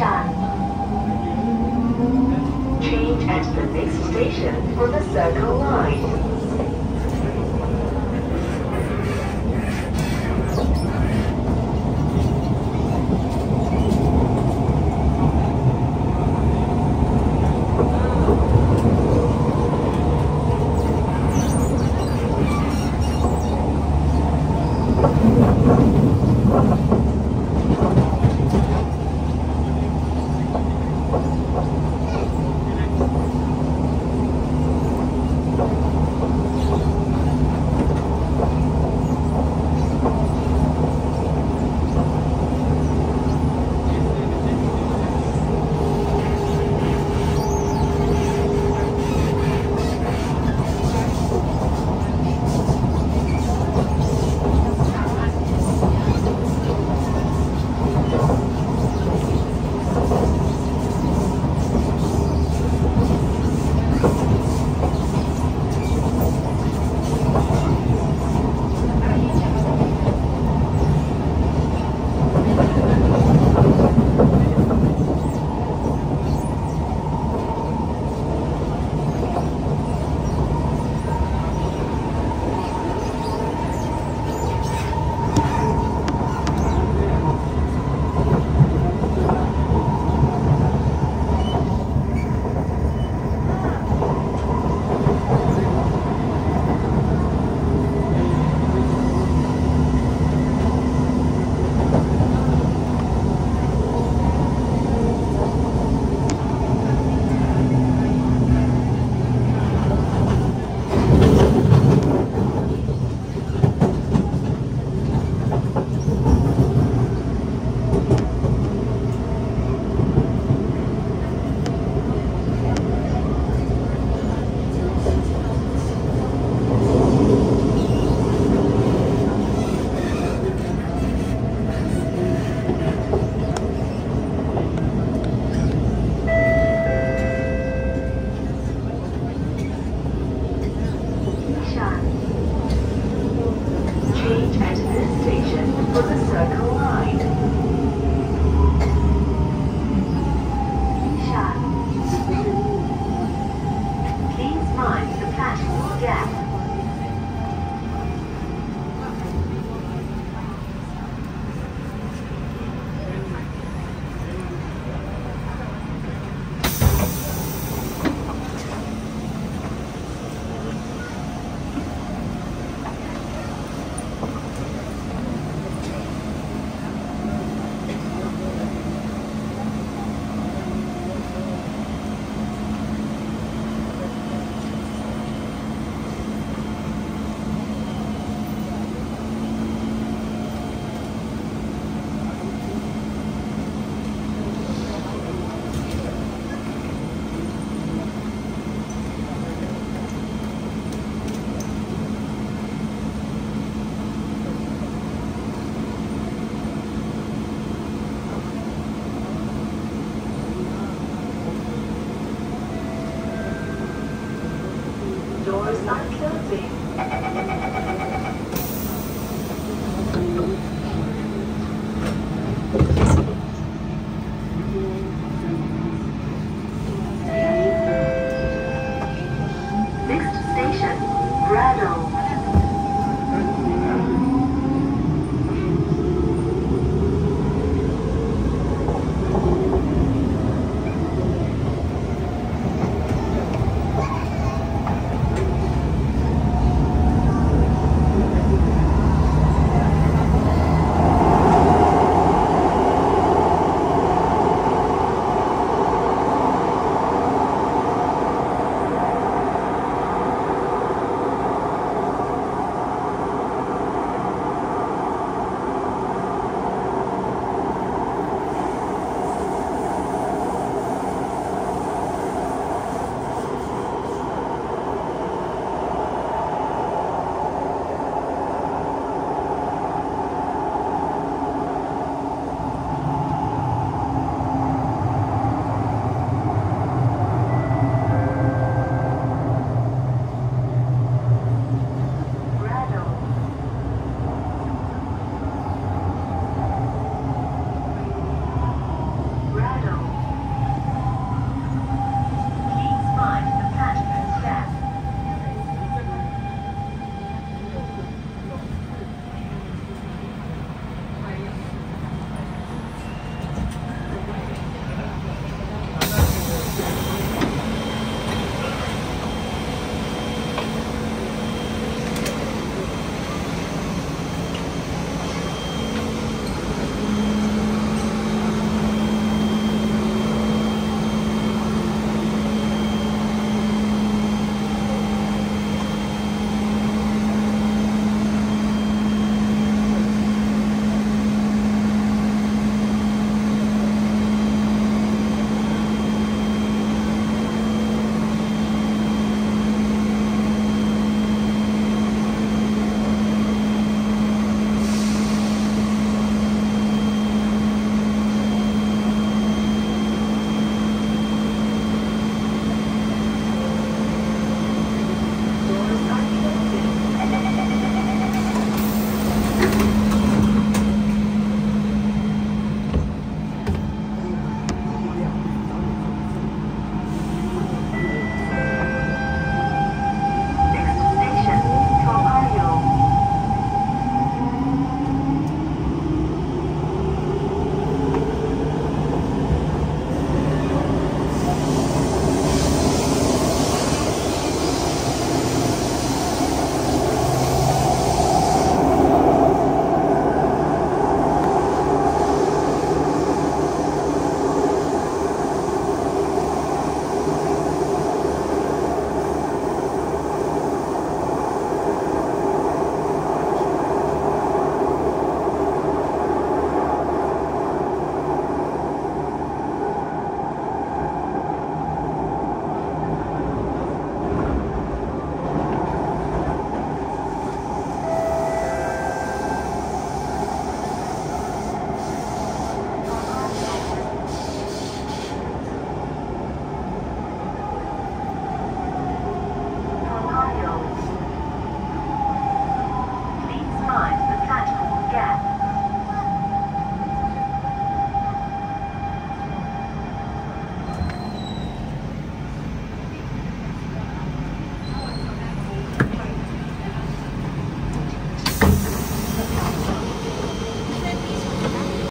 station. Change at the next station for the Circle Line. 감사합니다.